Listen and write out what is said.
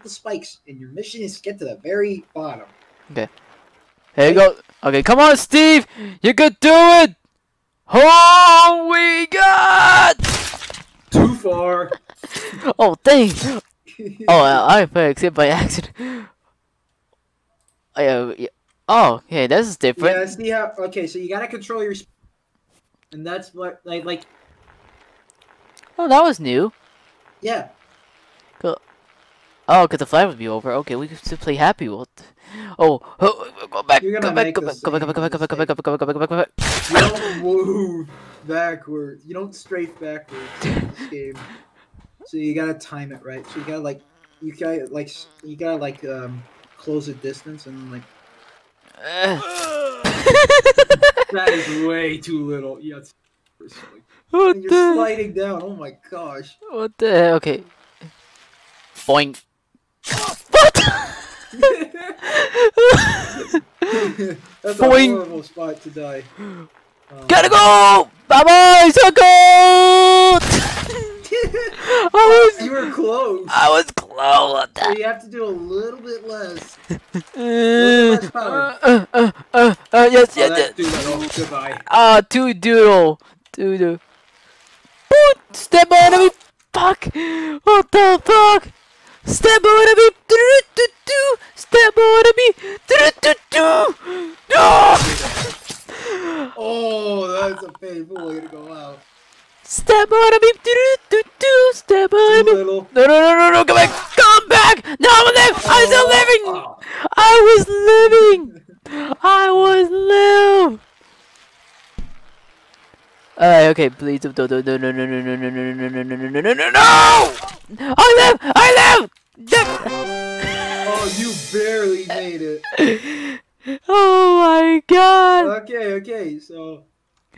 hit the spikes, and your mission is to get to the very bottom. Okay. Here you go. Okay, come on, Steve. You could do it. Oh, we got. Too far. Oh, dang. Oh, I I fixed it by accident. Oh, yeah, yeah. Oh, okay, this is different. yeah, see how? Okay, so you gotta control your, sp- and that's what like like Oh, that was new. yeah. Oh, because the flag would be over. Okay, we could still play Happy World. Oh, oh, go back, go back, go back, go back, go back, go back, go back, go back, go back, go back, go back, go back. You don't move backwards. You don't strafe backwards in this game. So you gotta time it right. So you gotta like, you gotta like, you gotta like um close the distance and then like that is way too little. Yeah, it's, What and you're the? sliding down. Oh my gosh. What the? Okay. Boing. What? That's Boing. a horrible spot to die. Um, Gotta go! Bye bye, sucker! I was, you were close. I was close. So you have to do a little bit less. Uh, power. uh, uh, uh, uh, yes, Oh, yes, yes. Goodbye. Ah, two doodle. Doodle. Boot! Step on me! Fuck! What the fuck? Step on me! Do do do! Step on me! Do do do! No! Oh, painful way to go out. Step on me! Do do do! Step on me! No, no, no, no, no! Come back! Come back! No, I'm alive! I'm still living! Oh. I was living! I was live! Alright, okay, please don't, don't, don't, no, no, no, no, no, no, no, no, no, no, no, no, no, no, no! I live! I live! Oh, you barely made it. Oh my god! Okay, okay, so